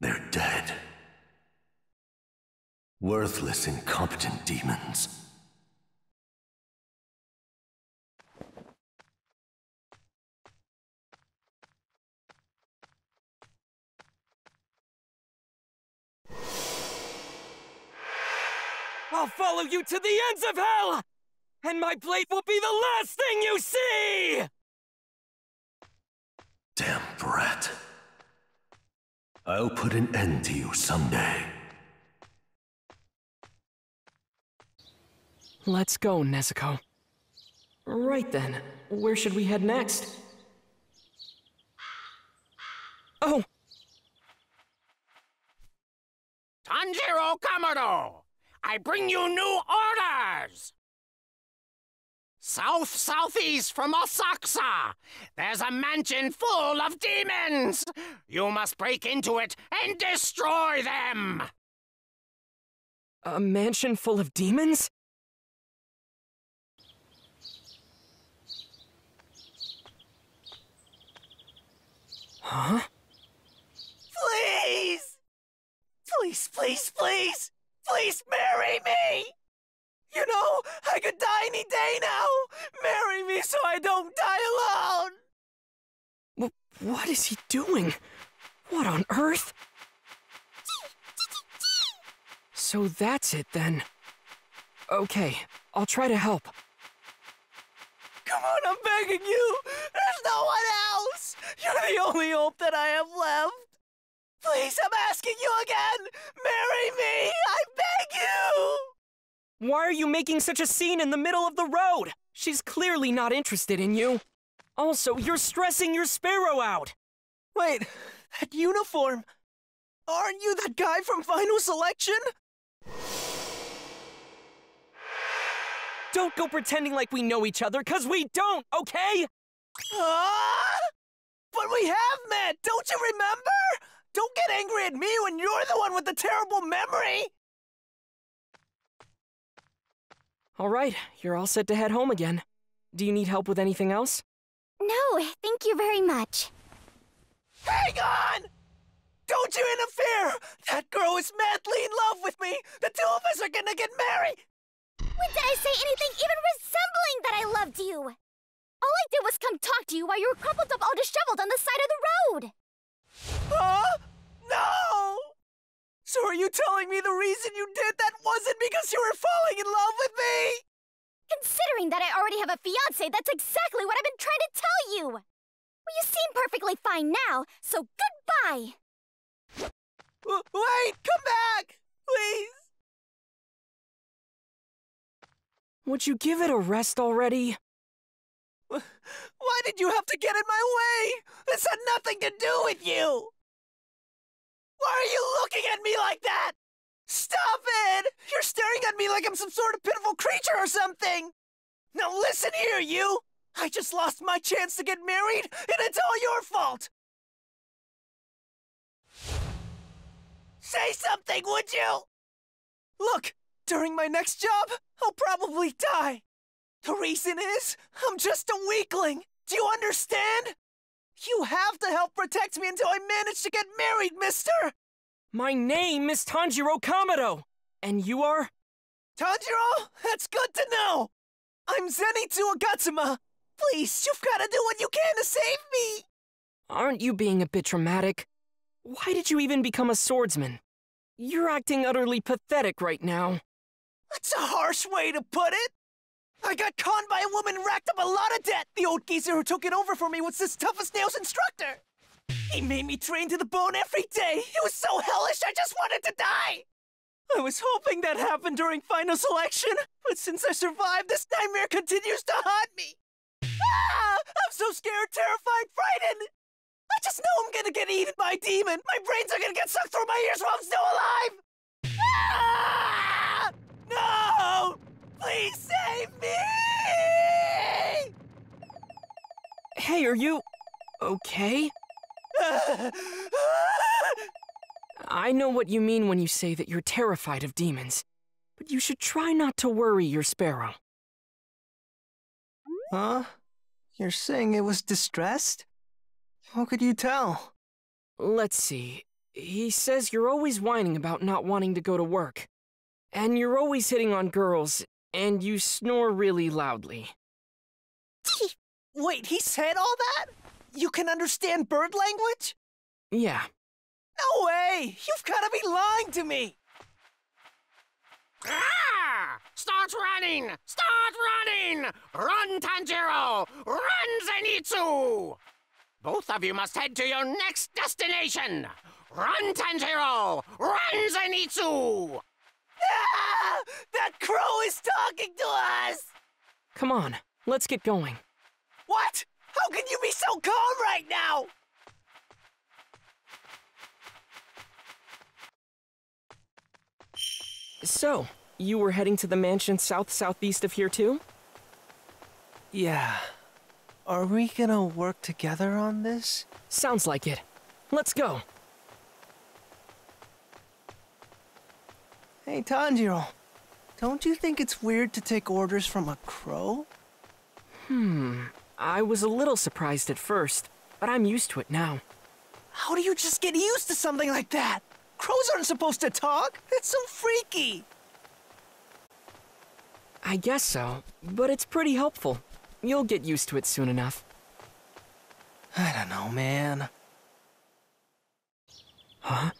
They're dead. Worthless, incompetent demons. I'll follow you to the ends of hell! And my blade will be the last thing you see! Damn brat. I'll put an end to you someday. Let's go, Nezuko. Right then, where should we head next? Oh! Tanjiro Kamado! I bring you new orders! South southeast from Asakusa, there's a mansion full of demons! You must break into it and destroy them! A mansion full of demons? Huh? Please! Please, please, please! Please marry me! You know, I could die any day now! Marry me so I don't die alone! W what is he doing? What on earth? So that's it then. Okay, I'll try to help. Come on, I'm begging you! There's no one else! You're the only hope that I have left! Please, I'm asking you again! Marry me! I beg you! Why are you making such a scene in the middle of the road? She's clearly not interested in you. Also, you're stressing your sparrow out. Wait, that uniform! Aren't you that guy from Final Selection? Don't go pretending like we know each other, cause we don't, okay? Ah! But we have met, don't you remember? Don't get angry at me when you're the one with the terrible memory! All right, you're all set to head home again. Do you need help with anything else? No, thank you very much. Hang on! Don't you interfere! That girl is madly in love with me! The two of us are gonna get married! When did I say anything even resembling that I loved you? All I did was come talk to you while you were crumpled up all disheveled on the side of the road. Huh? No! So are you telling me the reason you did that wasn't because you were falling in love with me? Considering that I already have a fiance, that's exactly what I've been trying to tell you. Well, you seem perfectly fine now, so goodbye. W wait, come back! Please! Would you give it a rest already? Why did you have to get in my way? This had nothing to do with you! Why are you looking at me like that? Stop it! You're staring at me like I'm some sort of pitiful creature or something! Now listen here, you! I just lost my chance to get married, and it's all your fault! Say something, would you? Look, during my next job, I'll probably die. The reason is, I'm just a weakling. Do you understand? You have to help protect me until I manage to get married, mister! My name is Tanjiro Kamado! And you are? Tanjiro? That's good to know! I'm Zenitsu Agatsuma! Please, you've gotta do what you can to save me! Aren't you being a bit dramatic? Why did you even become a swordsman? You're acting utterly pathetic right now. That's a harsh way to put it! I got conned by a woman and racked up a lot of debt! The old geezer who took it over for me was this toughest nails instructor! He made me train to the bone every day! It was so hellish I just wanted to die! I was hoping that happened during final selection, but since I survived, this nightmare continues to haunt me! Ah! I'm so scared, terrified, frightened! I just know I'm gonna get eaten by a demon! My brains are gonna get sucked through my ears while I'm still alive! Ah! No! Please save me! Hey, are you... okay? I know what you mean when you say that you're terrified of demons, but you should try not to worry your sparrow. Huh? You're saying it was distressed? How could you tell? Let's see. He says you're always whining about not wanting to go to work. And you're always hitting on girls, and you snore really loudly. Wait, he said all that? You can understand bird language? Yeah, No way! You've gotta be lying to me! Ah! Start running! Start running! Run, Tanjiro! Run, Zenitsu! Both of you must head to your next destination! Run, Tanjiro! Run, Zenitsu! Ah! That crow is talking to us! come on, let's get going. What? How can you be so calm right now? So, you were heading to the mansion south southeast of here too? Yeah. Are we gonna work together on this? Sounds like it. Let's go. Hey, Tanjiro. Don't you think it's weird to take orders from a crow? Hmm, I was a little surprised at first, but I'm used to it now. How do you just get used to something like that? Crows aren't supposed to talk. That's so freaky. I guess so, but it's pretty helpful. You'll get used to it soon enough. I don't know, man. Huh?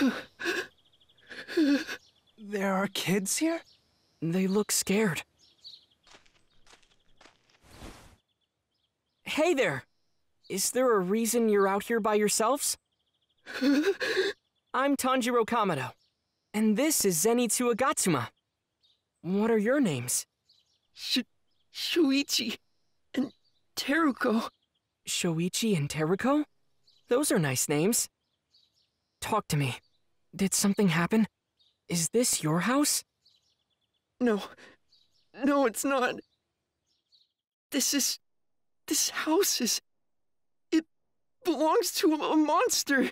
There are kids here? They look scared. Hey there! Is there a reason you're out here by yourselves? I'm Tanjiro Kamado, and this is Zenitsu Agatsuma. What are your names? Sh- Shoichi and Teruko. Shoichi and Teruko? Those are nice names. Talk to me. Did something happen? Is this your house? No, no, it's not. This is. This house is. It belongs to a, a monster.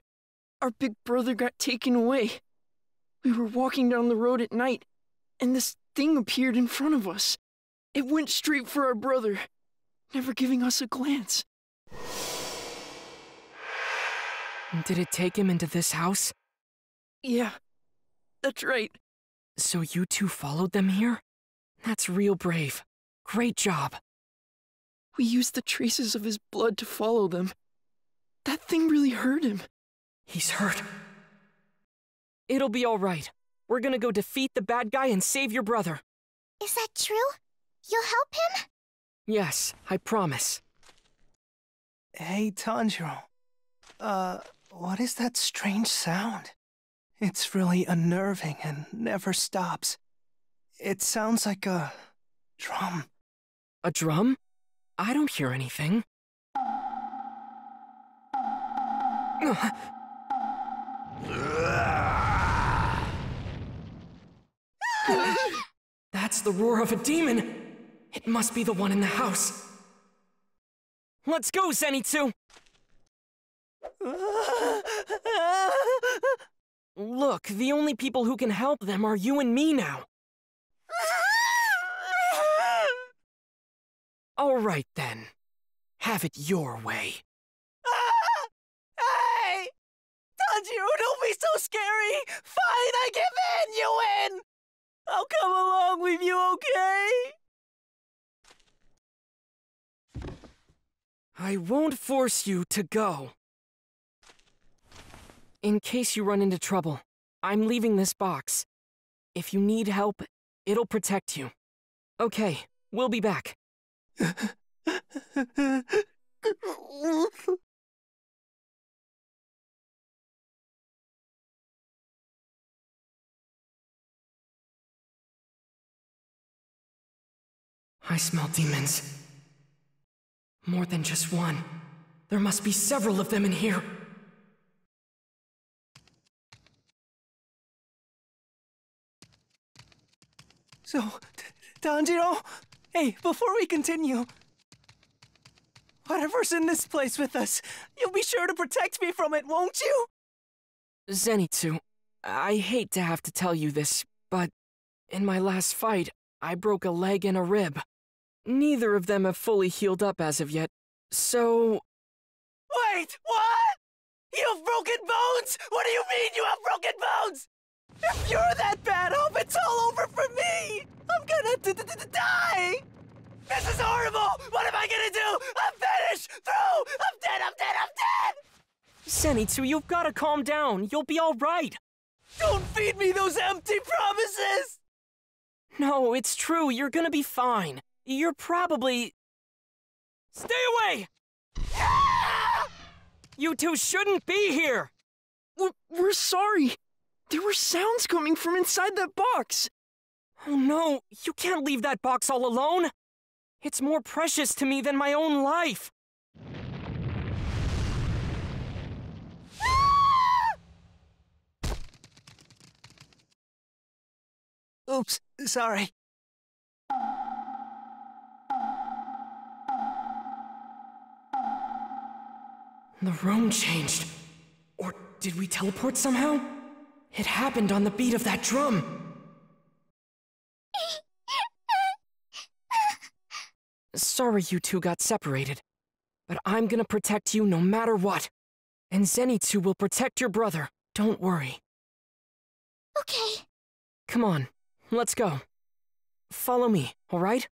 Our big brother got taken away. We were walking down the road at night, and this thing appeared in front of us. It went straight for our brother, never giving us a glance. Did it take him into this house? Yeah, that's right. So you two followed them here? That's real brave. Great job. We used the traces of his blood to follow them. That thing really hurt him. He's hurt. It'll be all right. We're gonna go defeat the bad guy and save your brother. Is that true? You'll help him? Yes, I promise. Hey, Tanjiro. Uh, what is that strange sound? It's really unnerving and never stops. It sounds like a drum. A drum? I don't hear anything. That's the roar of a demon! It must be the one in the house. Let's go, Zenitsu! Look, the only people who can help them are you and me now. All right then. Have it your way. hey! Tanjiro, don't be so scary! Fine, I give in! You win! I'll come along with you, okay? I won't force you to go. In case you run into trouble, I'm leaving this box. If you need help, it'll protect you. Okay, we'll be back. I smell demons. More than just one. There must be several of them in here. So, Tanjiro, hey, before we continue, whatever's in this place with us, you'll be sure to protect me from it, won't you? Zenitsu, I hate to have to tell you this, but in my last fight, I broke a leg and a rib. Neither of them have fully healed up as of yet, so Wait, what? You have broken bones? What do you mean you have broken bones? If you're that bad, hope it's all over for me! I'm gonna d- d- d- die! This is horrible! What am I gonna do? I'm finished! Through! I'm dead! I'm dead! I'm dead! Zenitsu, you've gotta calm down. You'll be alright. Don't feed me those empty promises! No, it's true. You're gonna be fine. You're probably. Stay away! Ah! You two shouldn't be here! We're, we're sorry. There were sounds coming from inside that box. Oh no, you can't leave that box all alone! It's more precious to me than my own life! Oops, sorry. The room changed. Or did we teleport somehow? It happened on the beat of that drum. Sorry you two got separated, but I'm gonna protect you no matter what. And Zenitsu will protect your brother. Don't worry. Okay. Come on, let's go. Follow me, alright?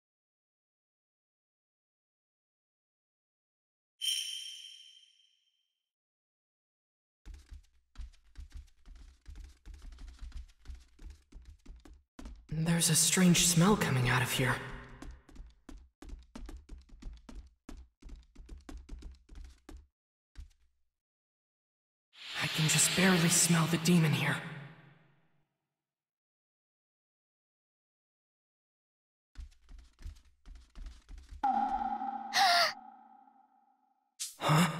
There's a strange smell coming out of here. I can just barely smell the demon here. Huh?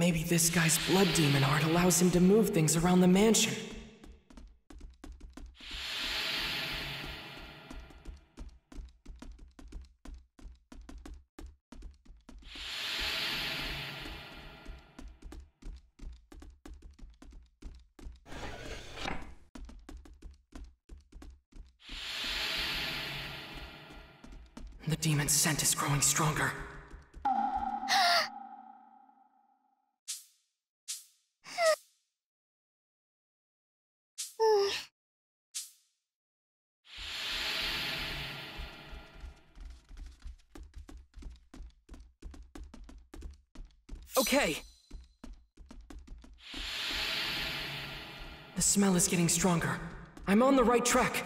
Maybe this guy's blood demon art allows him to move things around the mansion. The demon's scent is growing stronger. Okay. The smell is getting stronger. I'm on the right track.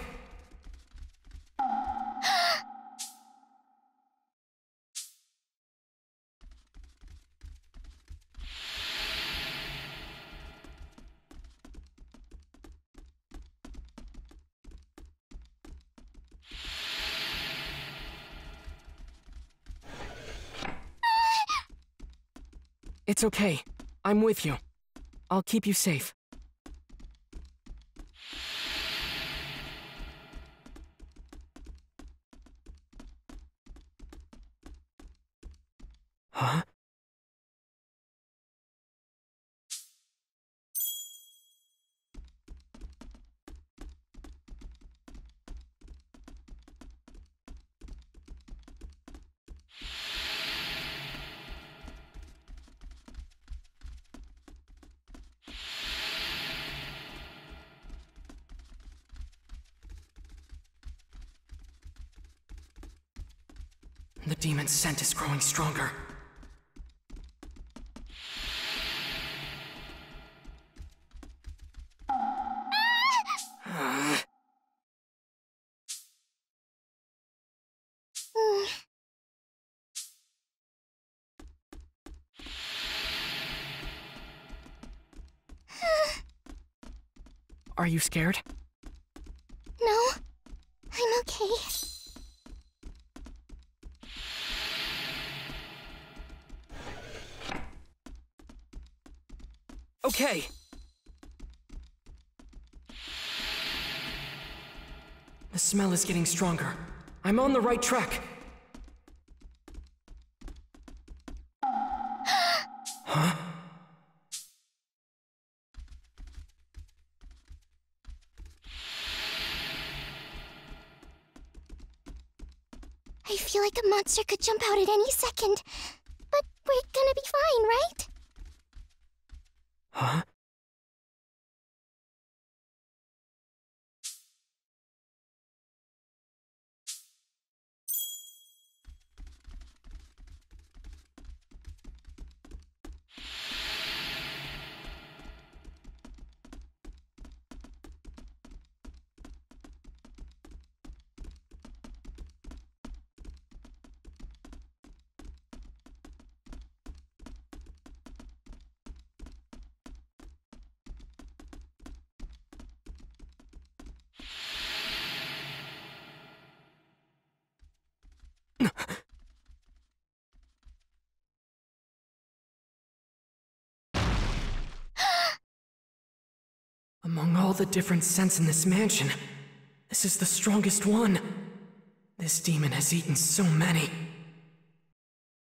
It's okay. I'm with you. I'll keep you safe. Huh? The demon's scent is growing stronger. Are you scared? Okay. The smell is getting stronger. I'm on the right track. Huh? I feel like a monster could jump out at any second. But we're gonna be fine, right? Huh? Among all the different scents in this mansion, this is the strongest one. This demon has eaten so many.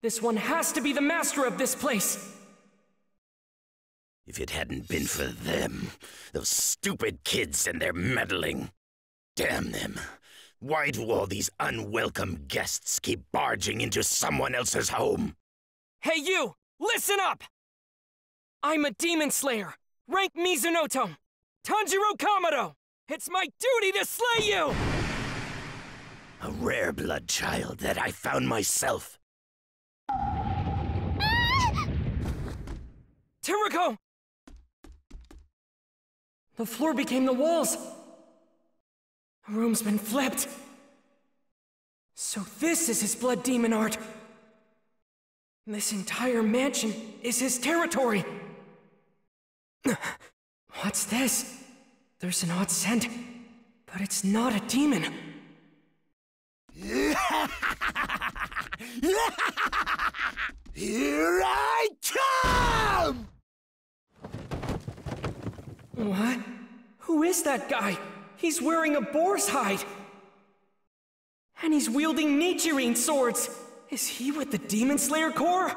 This one has to be the master of this place! If it hadn't been for them, those stupid kids and their meddling. Damn them. Why do all these unwelcome guests keep barging into someone else's home? Hey, you! Listen up! I'm a demon slayer, rank Mizunoto, Tanjiro Kamado! It's my duty to slay you! A rare blood child that I found myself. Teruko! The floor became the walls. The room's been flipped. So this is his blood demon art. This entire mansion is his territory. What's this? There's an odd scent, but it's not a demon. Here I come! What? Who is that guy? He's wearing a boar's hide. And he's wielding Nichirin swords. Is he with the Demon Slayer Corps?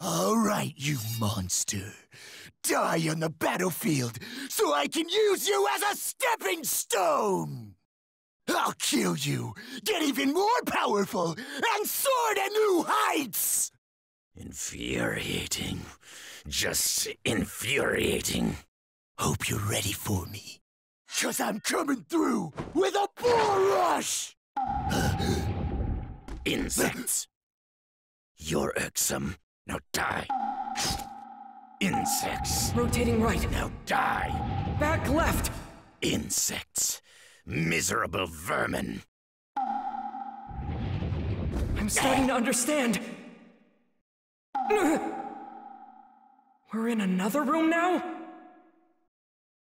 All right, you monster. Die on the battlefield so I can use you as a stepping stone! I'll kill you, get even more powerful, and soar to new heights! Infuriating. Just infuriating. Hope you're ready for me. Cause I'm coming through with a bull rush! Insects. You're irksome. Now die. Insects. Rotating right. Now die. Back left. Insects. Miserable vermin. I'm starting to understand. We're in another room now?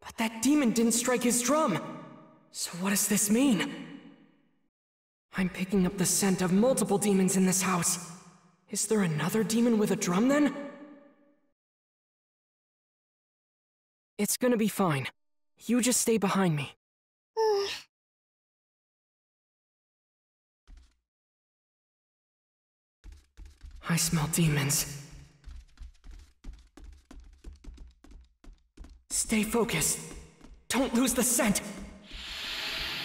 But that demon didn't strike his drum. So what does this mean? I'm picking up the scent of multiple demons in this house. Is there another demon with a drum then? It's gonna be fine. You just stay behind me. I smell demons. Stay focused. Don't lose the scent.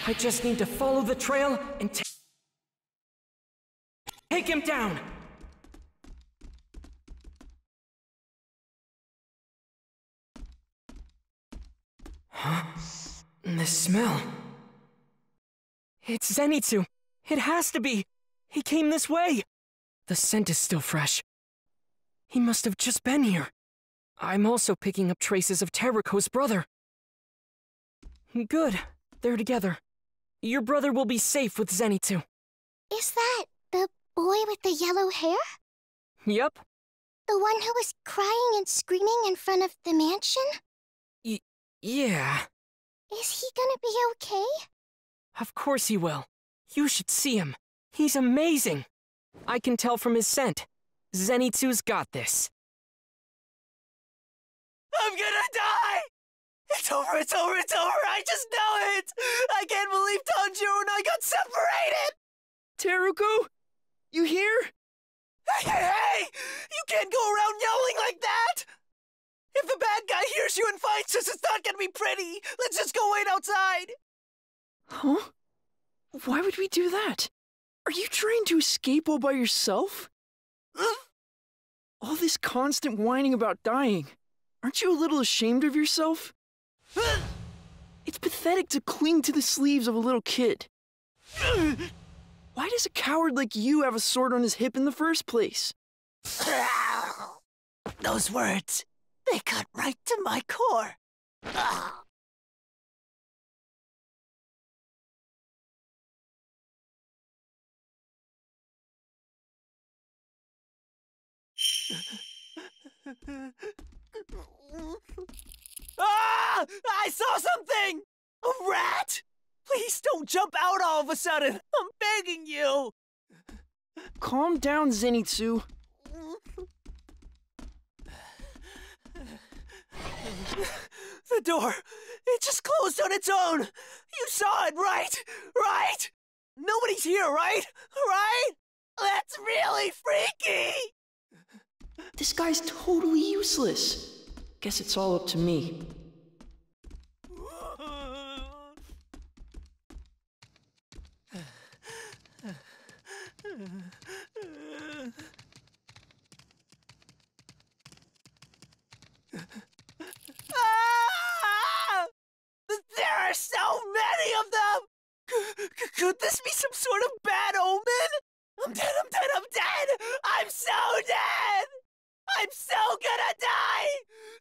I just need to follow the trail and ta- take him down. Huh? This smell. It's Zenitsu. It has to be. He came this way. The scent is still fresh. He must have just been here. I'm also picking up traces of Teruko's brother. Good. They're together. Your brother will be safe with Zenitsu. Is that the boy with the yellow hair? Yep. The one who was crying and screaming in front of the mansion? Yeah. Is he gonna be okay? Of course he will. You should see him. He's amazing. I can tell from his scent. Zenitsu's got this. I'm gonna die! It's over, it's over, it's over! I just know it! I can't believe Tanjiro and I got separated! Teruko? You here? Hey, hey, hey! You can't go around yelling like that! If the bad guy hears you and finds us, it's not gonna be pretty! Let's just go wait outside! Huh? Why would we do that? Are you trying to escape all by yourself? All this constant whining about dying. Aren't you a little ashamed of yourself? It's pathetic to cling to the sleeves of a little kid. Why does a coward like you have a sword on his hip in the first place? Those words, they cut right to my core. ah! I saw something! A rat! Please don't jump out all of a sudden! I'm begging you! Calm down, Zenitsu. The door, it just closed on its own! You saw it, right? Right? Nobody's here, right? Right? That's really freaky! This guy's totally useless. Guess it's all up to me. Ah! There are so many of them! C- c- could this be some sort of bad omen? I'm dead, I'm dead, I'm dead! I'm so dead! I'm so gonna die!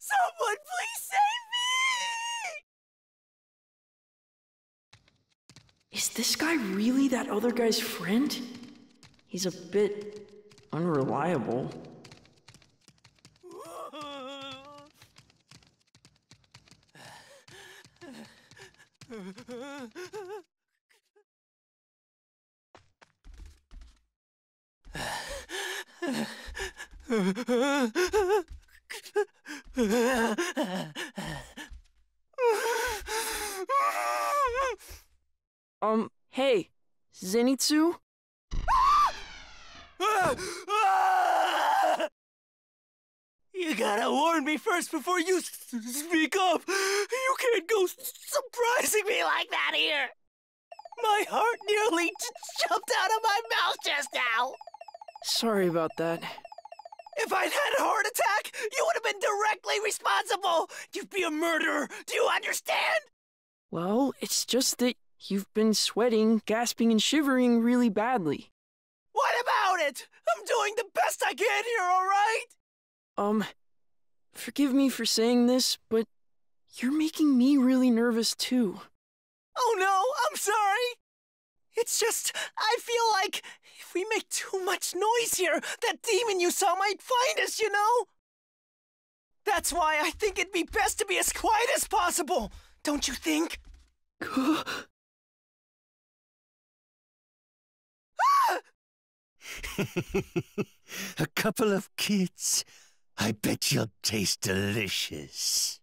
Someone please save me! Is this guy really that other guy's friend? He's a bit unreliable. Just that you've been sweating, gasping, and shivering really badly. What about it? I'm doing the best I can here, all right? Um, forgive me for saying this, but you're making me really nervous too. Oh no, I'm sorry. It's just, I feel like if we make too much noise here, that demon you saw might find us, you know? That's why I think it'd be best to be as quiet as possible, don't you think? A couple of kids. I bet you'll taste delicious.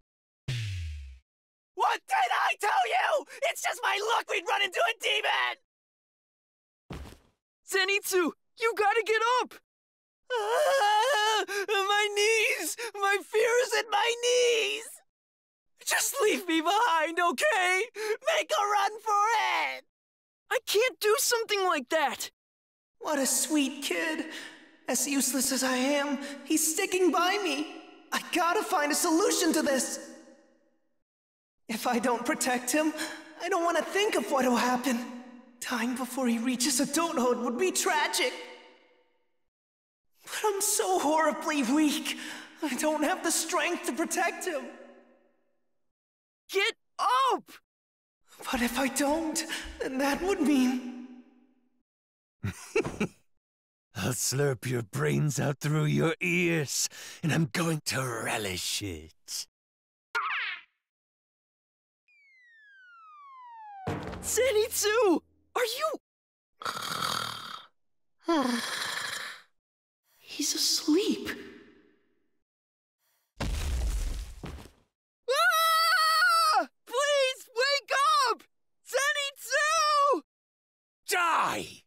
What did I tell you? It's just my luck we'd run into a demon! Zenitsu, you gotta get up! Ah, my knees! My fear is in my knees! Just leave me behind, okay? Make a run for it! I can't do something like that! What a sweet kid. As useless as I am, he's sticking by me. I gotta find a solution to this. If I don't protect him, I don't want to think of what will happen. Dying before he reaches adulthood would be tragic. But I'm so horribly weak. I don't have the strength to protect him. Get up! But if I don't, then that would mean. I'll slurp your brains out through your ears, and I'm going to relish it. Zenitsu! Are you. He's asleep. die!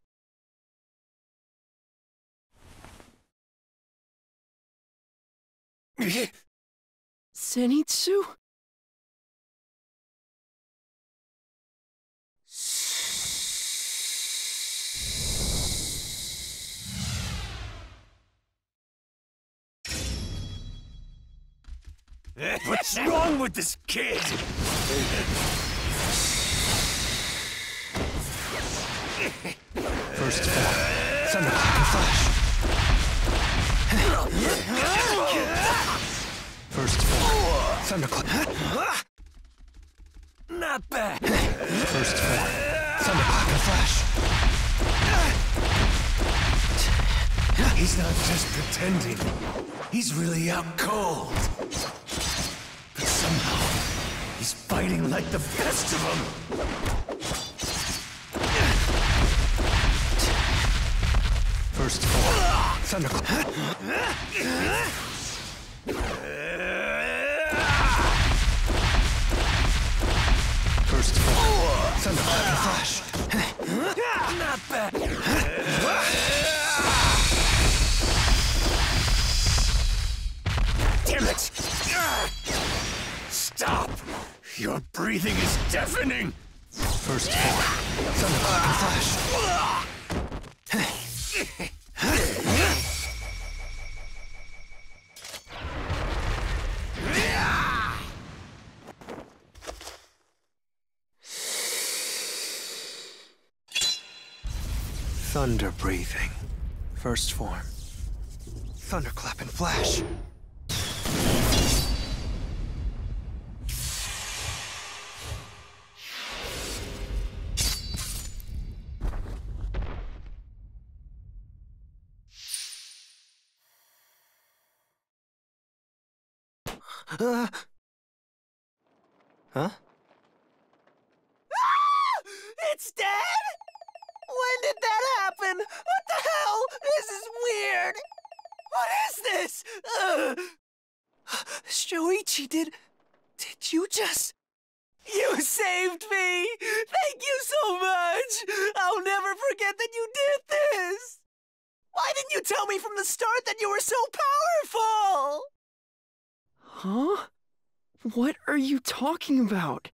Zenitsu? What's wrong with this kid? First form. Thunderclap and flash. First form. Thunderclap. Not bad. First form. Thunderclap and flash. He's not just pretending. He's really out cold. But somehow, he's fighting like the best of them. First form. Thunderclap. First form. Thunderclap flash. Not bad. Damn it! Stop! Your breathing is deafening! First form. Thunderclap flash. Thunder breathing. First form. Thunderclap and flash. Uh. Huh? It's dead? When did that happen? What the hell? This is weird. What is this? Ugh. Shoichi, did. Did you just. You saved me! Thank you so much! I'll never forget that you did this! Why didn't you tell me from the start that you were so powerful? Huh? What are you talking about?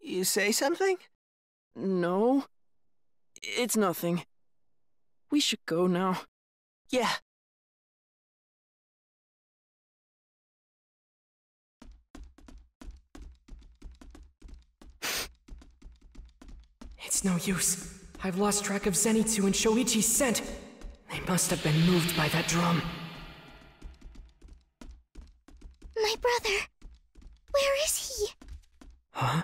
You say something? No. It's nothing. We should go now. Yeah. It's no use. I've lost track of Zenitsu and Shoichi's scent. They must have been moved by that drum. My brother. Where is he? Huh?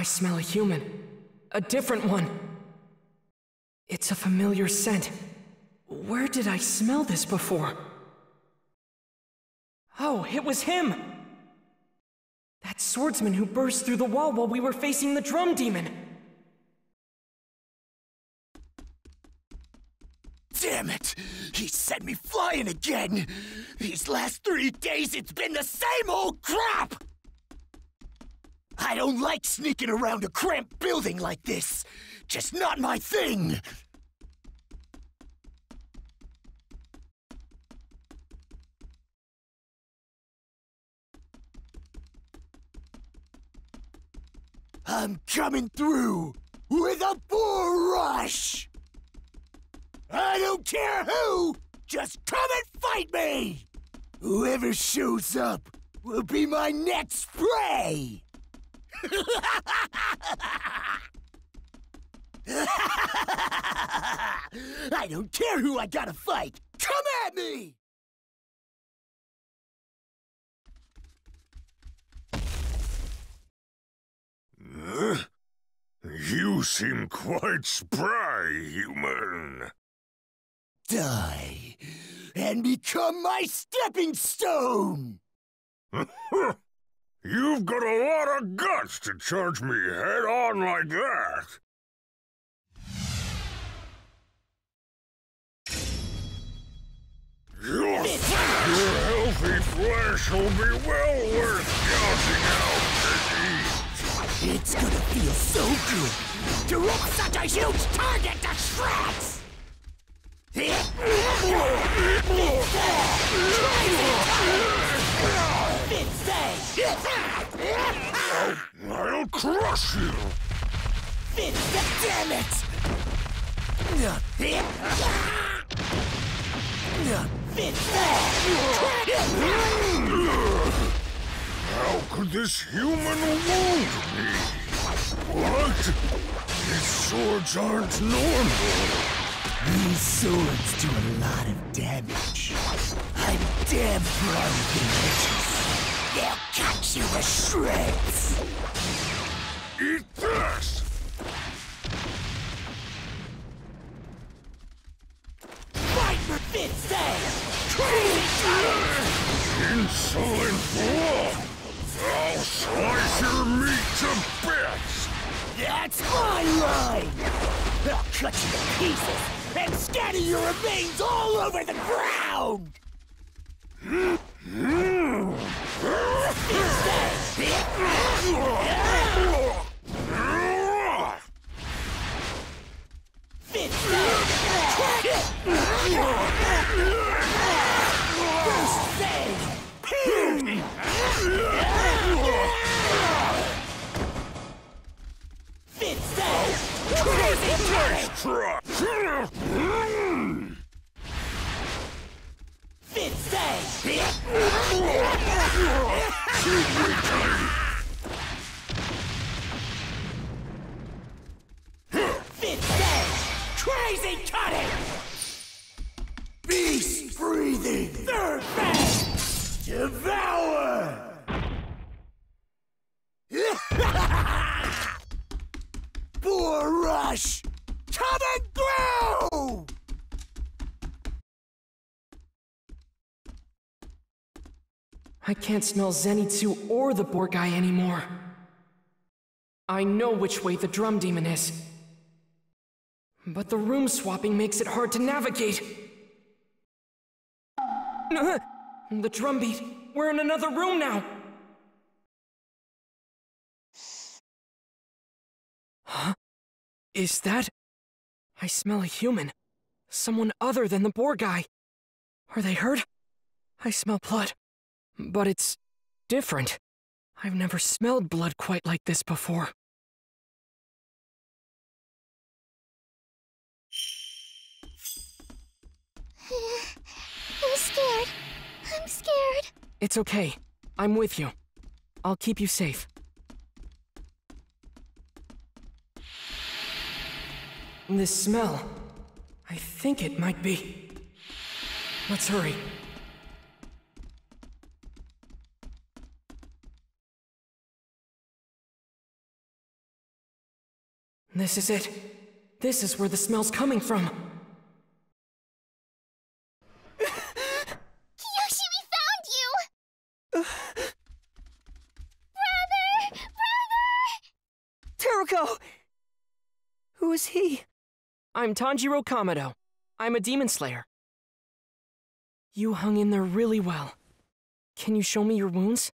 I smell a human. A different one. It's a familiar scent. Where did I smell this before? Oh, it was him! That swordsman who burst through the wall while we were facing the drum demon! Damn it! He sent me flying again! These last three days, it's been the same old crap! I don't like sneaking around a cramped building like this. Just not my thing. I'm coming through with a bull rush! I don't care who! Just come and fight me! Whoever shows up will be my next prey! I don't care who I gotta fight! Come at me! You seem quite spry, human. Die and become my stepping stone! You've got a lot of guts to charge me head on like that. Your, your healthy flesh will be well worth gouging out, Piggy. It's gonna feel so good to rip such a huge target to shreds! I'll crush you! Damn it! How could this human wound me? What? These swords aren't normal. These swords do a lot of damage. I'm damn proud of the. They'll cut you to shreds. Eat this! Fight for fifth day! Insolent blood! I'll slice your meat to bits! That's my line! I'll cut you to pieces and scatter your remains all over the ground! Try. Crazy cutting! Beast breathing! Third phase! Devour! Boar rush! Coming through! I can't smell Zenitsu or the boar guy anymore. I know which way the drum demon is. But the room swapping makes it hard to navigate. The drum beat. We're in another room now. Huh? Is that? I smell a human. Someone other than the boar guy. Are they hurt? I smell blood. But it's different. I've never smelled blood quite like this before. I'm scared. I'm scared. It's okay. I'm with you. I'll keep you safe. This smell. I think it might be. Let's hurry. This is it. This is where the smell's coming from. Yoshi, we found you! Brother! Brother! Teruko! Who is he? I'm Tanjiro Kamado. I'm a demon slayer. You hung in there really well. Can you show me your wounds?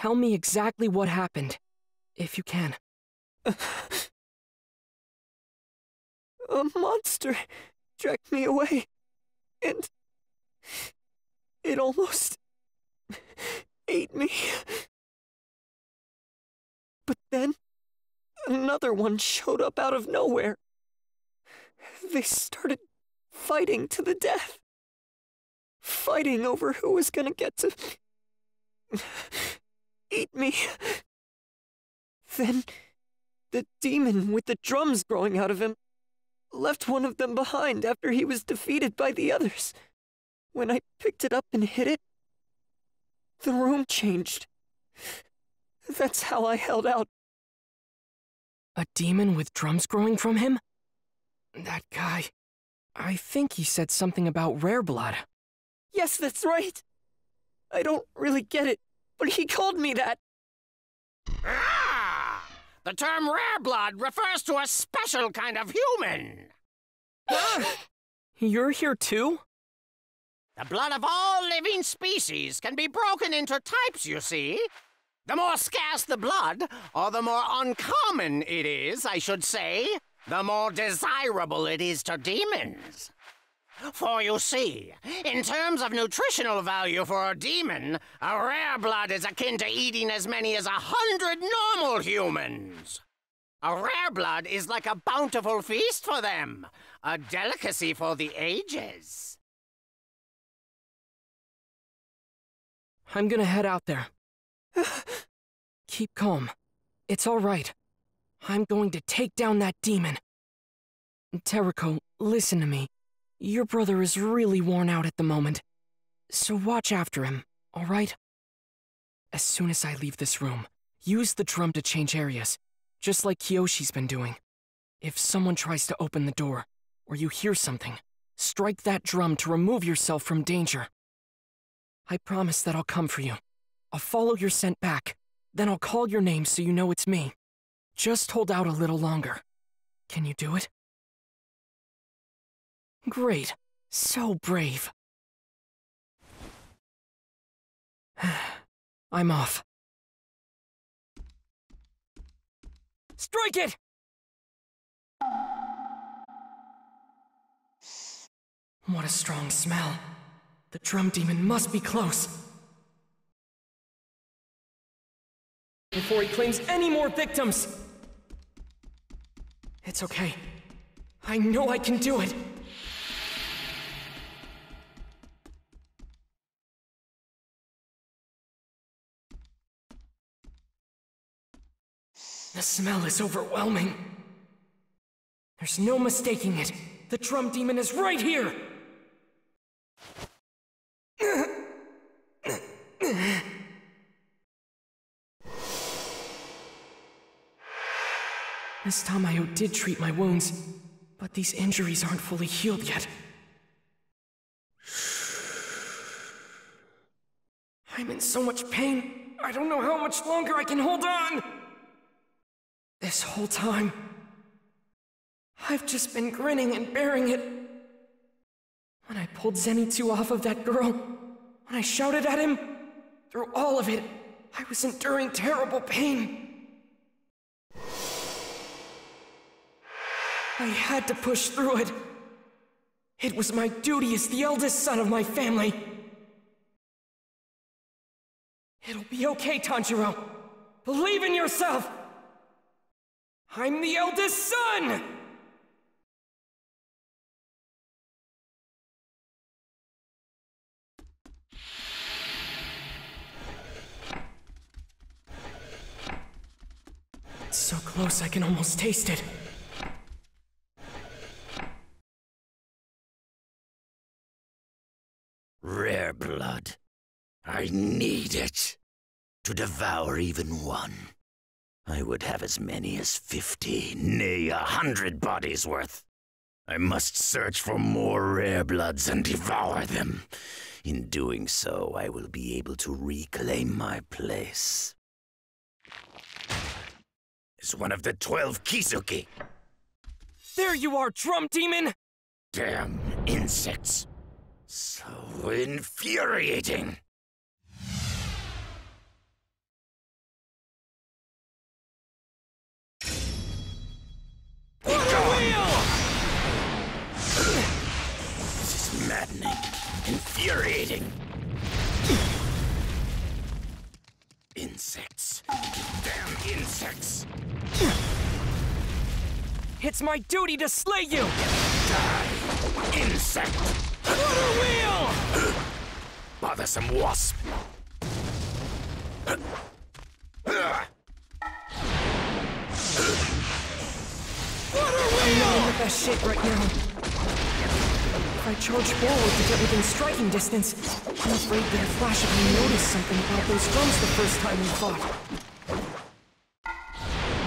Tell me exactly what happened, if you can. A monster dragged me away, and it almost ate me. But then another one showed up out of nowhere. They started fighting to the death. Fighting over who was gonna get to eat me. Then the demon with the drums growing out of him left one of them behind after he was defeated by the others. When I picked it up and hid it, the room changed. That's how I held out. A demon with drums growing from him? That guy. I think he said something about rare blood. Yes, that's right. I don't really get it, but he called me that. Ah! The term rare blood refers to a special kind of human. You're here too? The blood of all living species can be broken into types, you see. The more scarce the blood, or the more uncommon it is, I should say, the more desirable it is to demons. For you see, in terms of nutritional value for a demon, a rare blood is akin to eating as many as a hundred normal humans. A rare blood is like a bountiful feast for them, a delicacy for the ages. I'm gonna head out there. Keep calm. It's all right. I'm going to take down that demon. Teruko, listen to me. Your brother is really worn out at the moment. So watch after him, all right? As soon as I leave this room, use the drum to change areas, just like Kiyoshi's been doing. If someone tries to open the door, or you hear something, strike that drum to remove yourself from danger. I promise that I'll come for you. I'll follow your scent back. Then I'll call your name so you know it's me. Just hold out a little longer. Can you do it? Great. So brave. I'm off. Strike it! What a strong smell. The drum demon must be close. Before he claims any more victims! It's okay. I know I can do it. The smell is overwhelming. There's no mistaking it. The drum demon is right here! Miss Tamayo did treat my wounds, but these injuries aren't fully healed yet. I'm in so much pain, I don't know how much longer I can hold on! This whole time, I've just been grinning and bearing it. When I pulled Zenitsu off of that girl, when I shouted at him, through all of it, I was enduring terrible pain. I had to push through it. It was my duty as the eldest son of my family. It'll be okay, Tanjiro. Believe in yourself! I'm the eldest son! It's so close I can almost taste it. Rare blood. I need it. To devour even one. I would have as many as fifty, nay, a hundred bodies worth. I must search for more rare bloods and devour them. In doing so, I will be able to reclaim my place. As one of the twelve Kizuki. There you are, drum demon! Damn insects. So infuriating. It's my duty to slay you! Die, insect. Water wheel! Bothersome wasp. I'm not in the best shape right now. If I charge forward to get within striking distance, I'm afraid that Flash will notice something about those drums the first time we fought.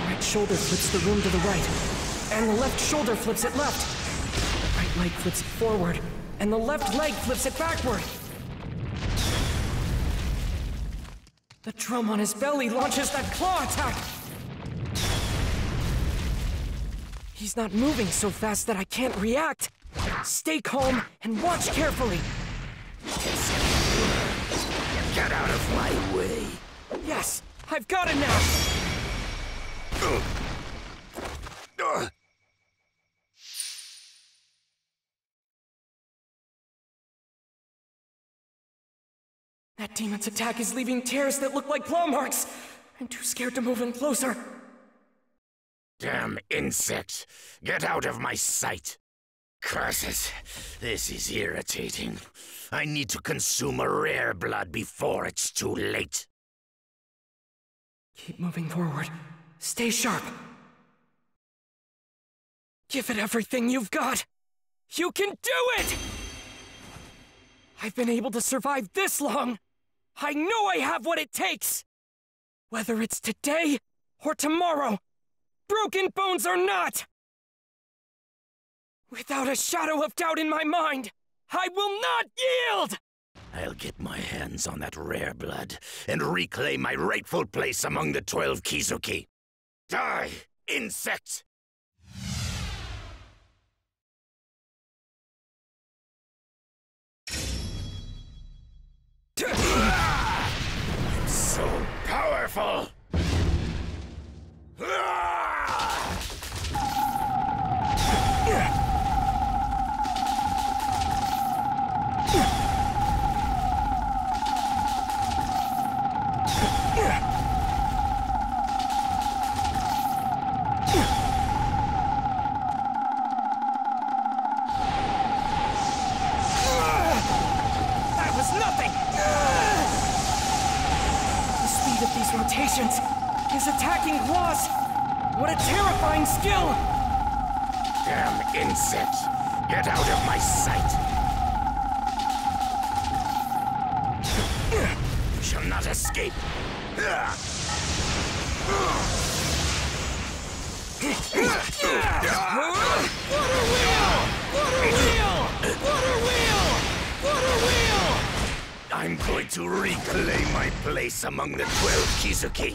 Right shoulder flips the room to the right, and the left shoulder flips it left. The right leg flips it forward, and the left leg flips it backward. The drum on his belly launches that claw attack. He's not moving so fast that I can't react. Stay calm and watch carefully. Get out of my way. Yes, I've got it now! Ugh. That demon's attack is leaving tears that look like claw marks. I'm too scared to move in closer. Damn insect! Get out of my sight! Curses! This is irritating. I need to consume a rare blood before it's too late. Keep moving forward. Stay sharp. Give it everything you've got. You can do it! I've been able to survive this long. I know I have what it takes. Whether it's today or tomorrow, broken bones or not. Without a shadow of doubt in my mind, I will not yield! I'll get my hands on that rare blood and reclaim my rightful place among the twelve Kizuki. Die, insect! Powerful! Rotations, his attacking claws. What a terrifying skill! Damn insect! Get out of my sight! You shall not escape! I'm going to reclaim my place among the twelve Kizuki.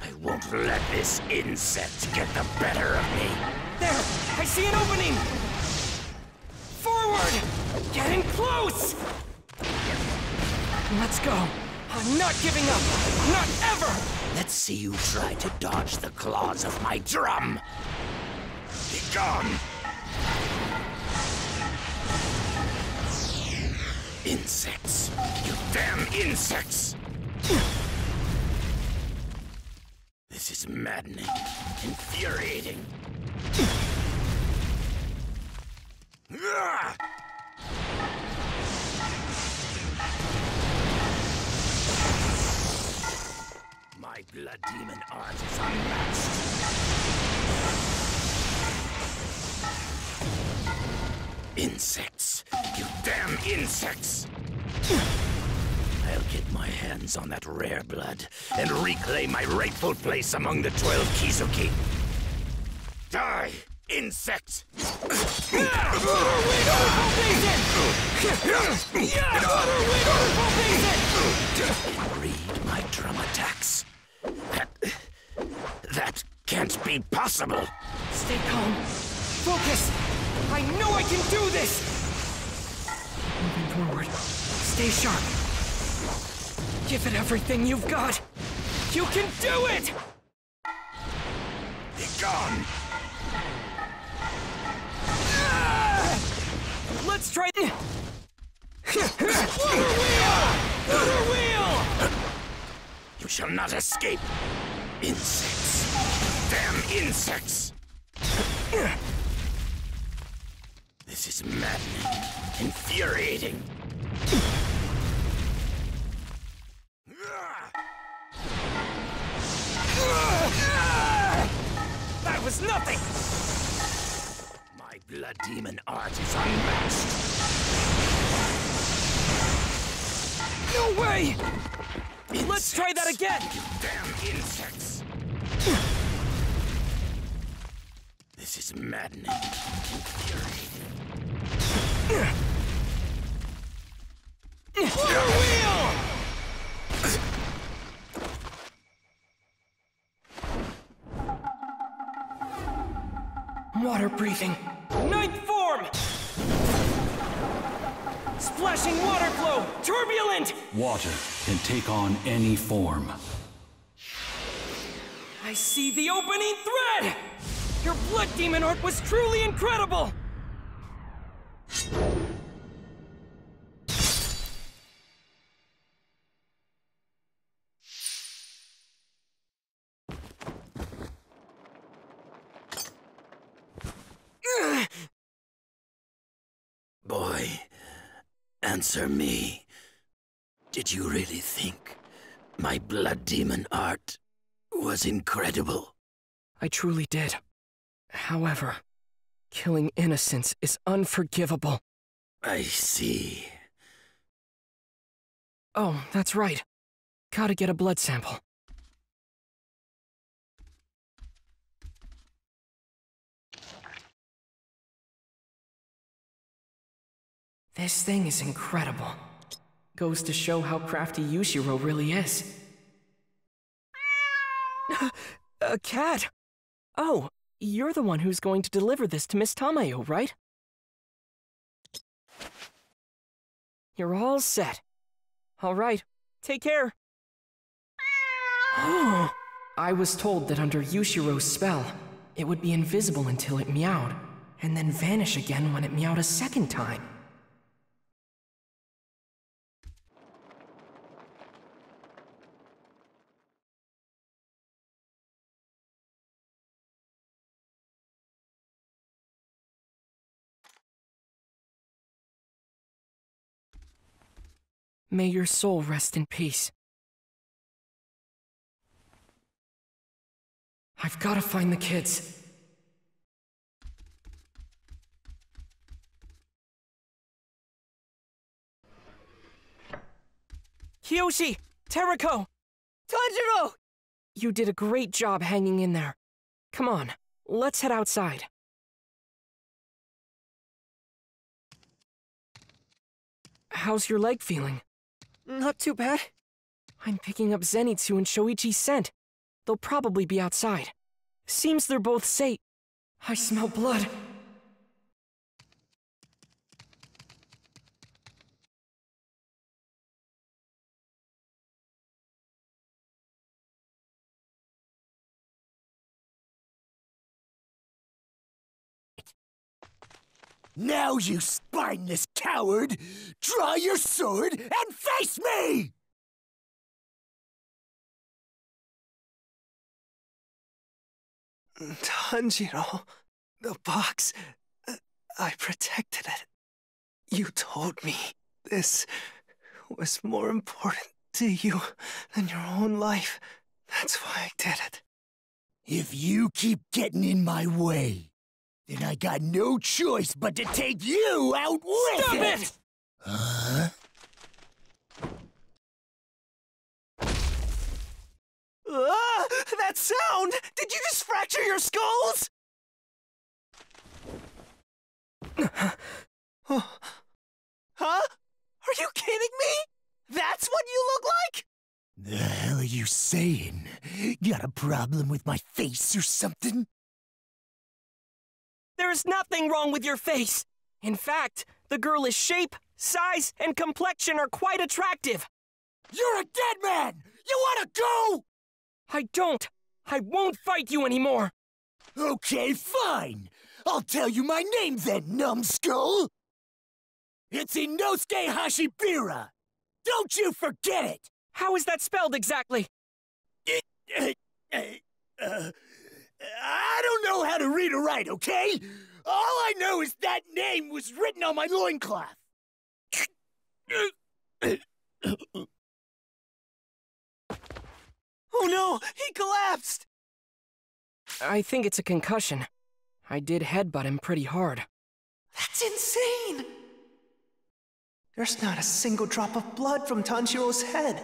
I won't let this insect get the better of me. There! I see an opening! Forward! Getting close! Let's go! I'm not giving up! Not ever! Let's see you try to dodge the claws of my drum. Be Insects! You damn insects! This is maddening, infuriating. My blood demon art is unmatched. Insects! You damn insects! I'll get my hands on that rare blood and reclaim my rightful place among the twelve Kizuki. Die, insect! Read my drum attacks. That. that can't be possible. Stay calm. Focus! I know I can do this! Moving forward. Stay sharp. Give it everything you've got. You can do it! Be gone! Let's try. Water wheel! Water wheel! You shall not escape! Insects! Damn insects! This is maddening, infuriating. That was nothing! My blood demon art is unmatched. No way! Let's try that again! You damn insects! This is maddening, infuriating. Water! Water breathing. Ninth form! Splashing water flow! Turbulent! Water can take on any form. I see the opening thread! Your blood demon art was truly incredible! Boy, answer me. Did you really think my blood demon art was incredible? I truly did. However, killing innocents is unforgivable. I see. Oh, that's right. Gotta get a blood sample. This thing is incredible. Goes to show how crafty Yushiro really is. A cat! Oh, you're the one who's going to deliver this to Miss Tamayo, right? You're all set. All right, take care. I was told that under Yushiro's spell, it would be invisible until it meowed, and then vanish again when it meowed a second time. May your soul rest in peace. I've gotta find the kids. Kiyoshi! Teruko! Tanjiro! You did a great job hanging in there. Come on, let's head outside. How's your leg feeling? Not too bad. I'm picking up Zenitsu and Shoichi's scent. They'll probably be outside. Seems they're both safe. I smell blood. Now, you spineless coward! Draw your sword and face me! Tanjiro, the box. uh, I protected it. You told me this was more important to you than your own life. That's why I did it. If you keep getting in my way, then I got no choice but to take you out with Stop it! it! Huh? Ah, that sound! Did you just fracture your skulls? huh? Are you kidding me? That's what you look like? The hell are you saying? Got a problem with my face or something? There's nothing wrong with your face. In fact, the girl's shape, size, and complexion are quite attractive. You're a dead man! You wanna go? I don't. I won't fight you anymore. Okay, fine. I'll tell you my name then, numbskull. It's Inosuke Hashibira. Don't you forget it. How is that spelled exactly? It, uh, uh, uh, I don't know how to read or write, okay? All I know is that name was written on my loincloth. Oh no, he collapsed! I think it's a concussion. I did headbutt him pretty hard. That's insane! There's not a single drop of blood from Tanjiro's head.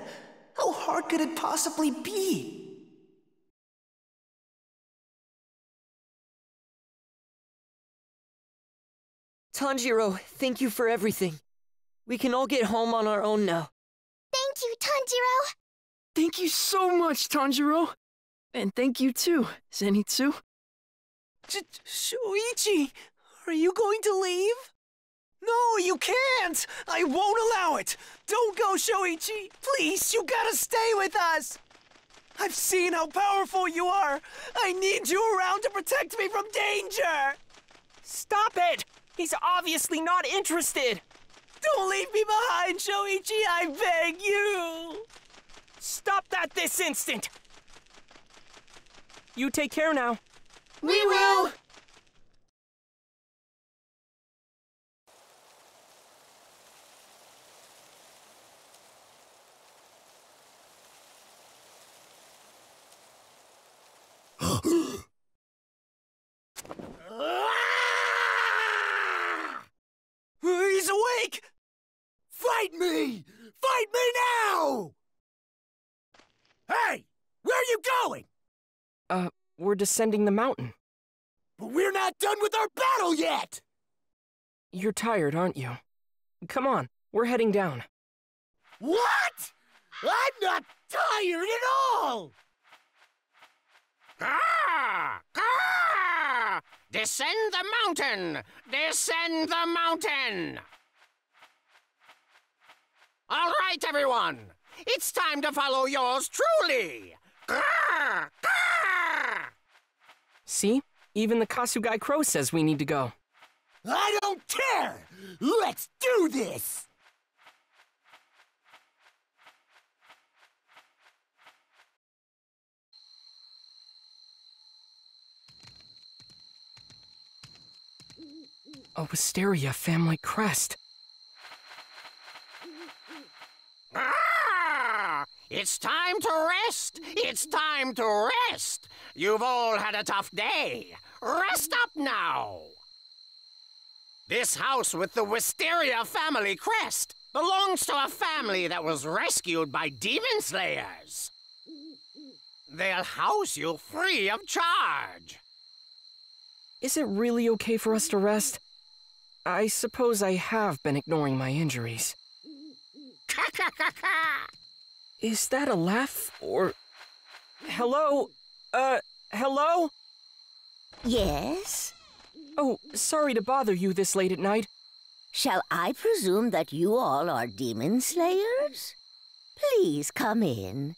How hard could it possibly be? Tanjiro, thank you for everything. We can all get home on our own now. Thank you, Tanjiro. Thank you so much, Tanjiro. And thank you too, Zenitsu. Sh- Shoichi, are you going to leave? No, you can't! I won't allow it! Don't go, Shoichi! Please, you gotta stay with us! I've seen how powerful you are! I need you around to protect me from danger! Stop it! He's obviously not interested! Don't leave me behind, Shoichi, I beg you! Stop that this instant! You take care now. We will! He's awake! Fight me! Fight me now! Hey! Where are you going? Uh, we're descending the mountain. But we're not done with our battle yet! You're tired, aren't you? Come on, we're heading down. What? I'm not tired at all! Ah! Ah! Descend the mountain! Descend the mountain! All right, everyone. It's time to follow yours truly. Grrr! Grrr! See? Even the Kasugai Crow says we need to go. I don't care! Let's do this! A Wisteria family crest. Ah! It's time to rest. It's time to rest. You've all had a tough day. Rest up now. This house with the Wisteria family crest belongs to a family that was rescued by demon slayers. They'll house you free of charge. Is it really okay for us to rest? I suppose I have been ignoring my injuries. Is that a laugh or. Hello? Uh, hello? Yes? Oh, sorry to bother you this late at night. Shall I presume that you all are demon slayers? Please come in.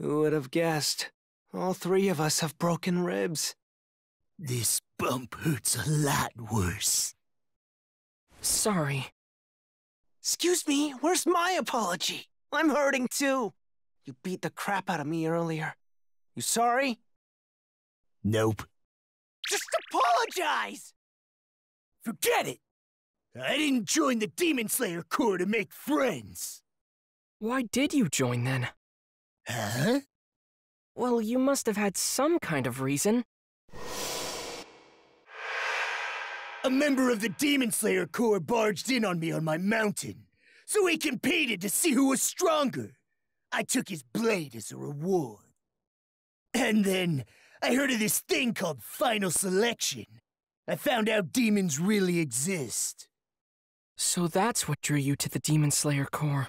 Who would have guessed? All three of us have broken ribs. This bump hurts a lot worse. Sorry. Excuse me, where's my apology? I'm hurting too. You beat the crap out of me earlier. You sorry? Nope. Just apologize! Forget it! I didn't join the Demon Slayer Corps to make friends. Why did you join then? Huh? Well, you must have had some kind of reason. A member of the Demon Slayer Corps barged in on me on my mountain, so we competed to see who was stronger. I took his blade as a reward. And then I heard of this thing called Final Selection. I found out demons really exist. So that's what drew you to the Demon Slayer Corps.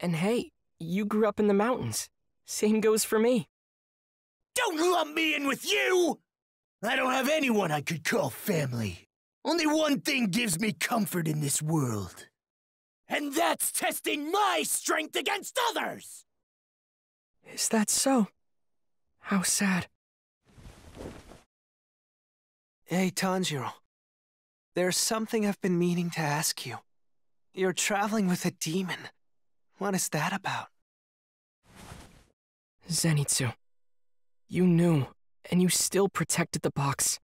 And hey, you grew up in the mountains. Same goes for me. Don't lump me in with you! I don't have anyone I could call family. Only one thing gives me comfort in this world. And that's testing my strength against others! Is that so? How sad. Hey, Tanjiro. There's something I've been meaning to ask you. You're traveling with a demon. What is that about? Zenitsu. You knew, and you still protected the box.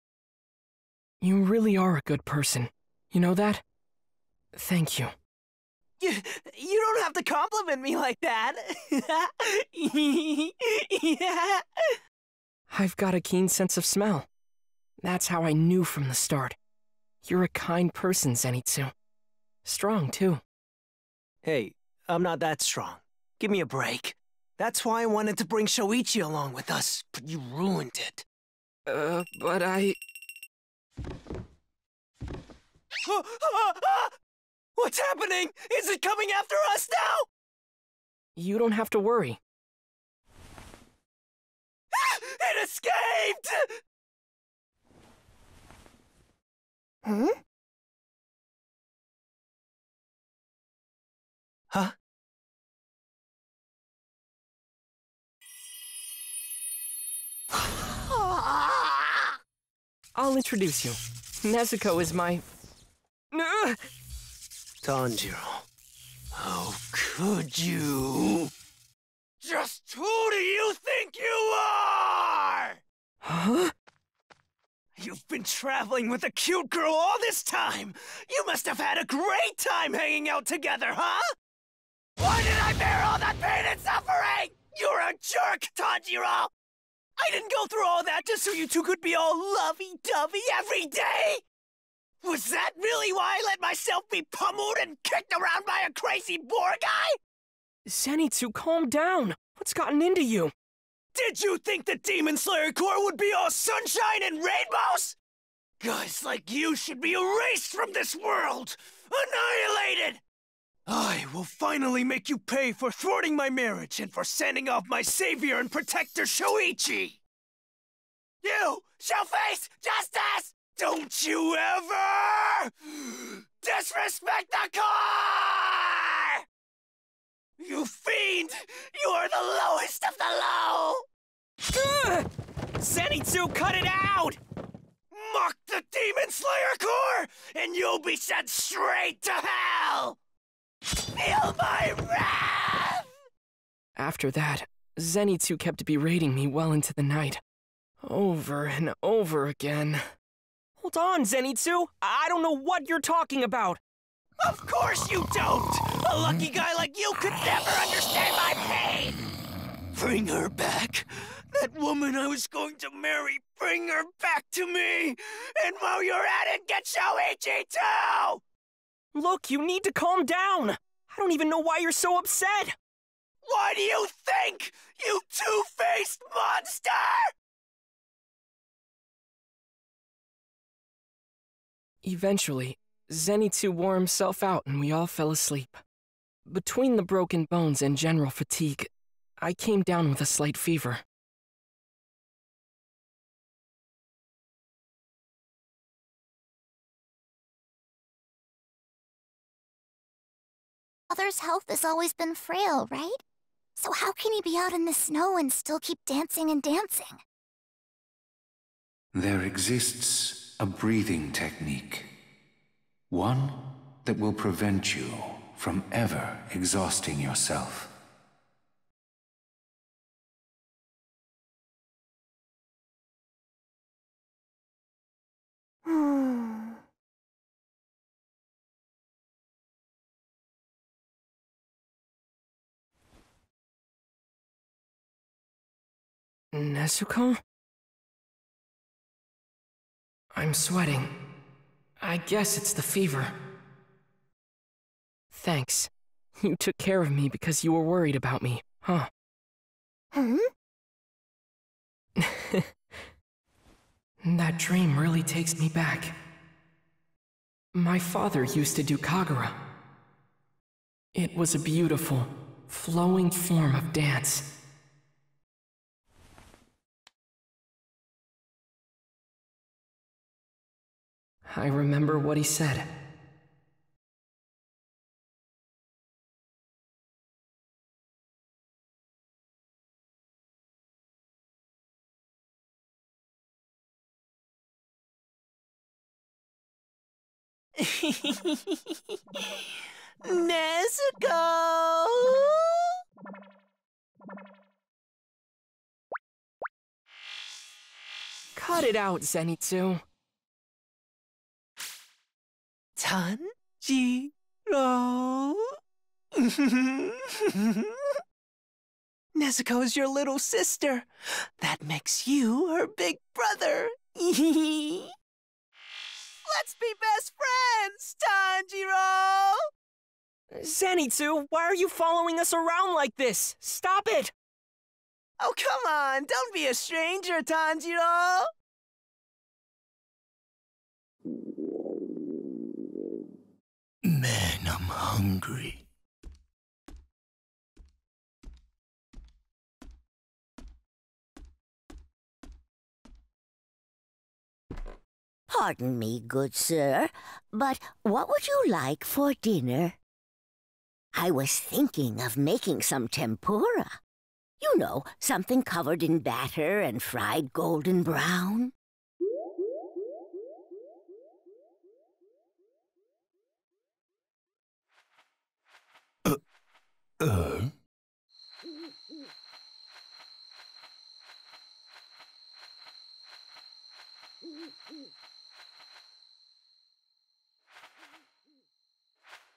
You really are a good person. You know that? Thank you. You, you don't have to compliment me like that. yeah. I've got a keen sense of smell. That's how I knew from the start. You're a kind person, Zenitsu. Strong, too. Hey, I'm not that strong. Give me a break. That's why I wanted to bring Shoichi along with us, but you ruined it. Uh, but I. What's happening? Is it coming after us now? You don't have to worry. it escaped! Huh? Huh? Ah! I'll introduce you. Nezuko is my. Ugh! Tanjiro, how could you? Just who do you think you are? Huh? You've been traveling with a cute girl all this time! You must have had a great time hanging out together, huh? Why did I bear all that pain and suffering? You're a jerk, Tanjiro! I didn't go through all that just so you two could be all lovey-dovey every day! Was that really why I let myself be pummeled and kicked around by a crazy boar guy? Zenitsu, calm down. What's gotten into you? Did you think the Demon Slayer Corps would be all sunshine and rainbows? Guys like you should be erased from this world! Annihilated! I will finally make you pay for thwarting my marriage and for sending off my savior and protector Shoichi! You shall face justice! Don't you ever disrespect the Corps! You fiend! You are the lowest of the low! Ugh! Zenitsu, cut it out! Mock the Demon Slayer Corps, and you'll be sent straight to hell! Feel my wrath! After that, Zenitsu kept berating me well into the night. Over and over again. Hold on, Zenitsu! I don't know what you're talking about! Of course you don't! A lucky guy like you could never understand my pain! Bring her back! That woman I was going to marry, bring her back to me! And while you're at it, get Shoichi too! Look, you need to calm down! I don't even know why you're so upset! What do you think, you two-faced monster? Eventually, Zenitsu wore himself out and we all fell asleep. Between the broken bones and general fatigue, I came down with a slight fever. Father's health has always been frail, right? So how can he be out in the snow and still keep dancing and dancing? There exists a breathing technique. One that will prevent you from ever exhausting yourself. Hmm. Nezuko? I'm sweating. I guess it's the fever. Thanks. You took care of me because you were worried about me, huh? Hmm? that dream really takes me back. My father used to do Kagura. It was a beautiful, flowing form of dance. I remember what he said. Nezuko! Cut it out, Zenitsu. Tanjiro. Nezuko is your little sister. That makes you her big brother. Let's be best friends, Tanjiro! Zenitsu, why are you following us around like this? Stop it! Oh, come on, don't be a stranger, Tanjiro! Man, I'm hungry. Pardon me, good sir, but what would you like for dinner? I was thinking of making some tempura. You know, something covered in batter and fried golden brown. Uh?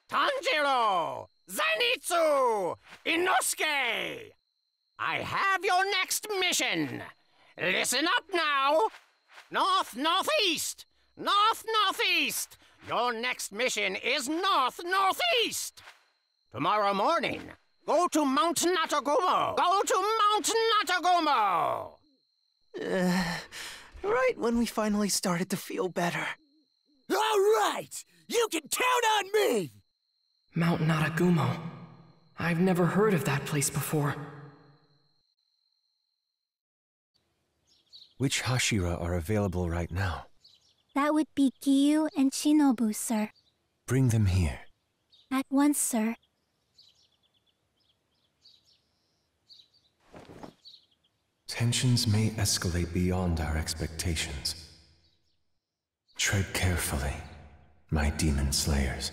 Tanjiro! Zenitsu! Inosuke! I have your next mission. Listen up now. North northeast. North northeast. Your next mission is north northeast. Tomorrow morning, go to Mount Natagumo. Go to Mount Natagumo. Uh, right when we finally started to feel better. All right! You can count on me! Mount Natagumo. I've never heard of that place before. Which Hashira are available right now? That would be Giyu and Shinobu, sir. Bring them here. At once, sir. Tensions may escalate beyond our expectations. Tread carefully, my demon slayers.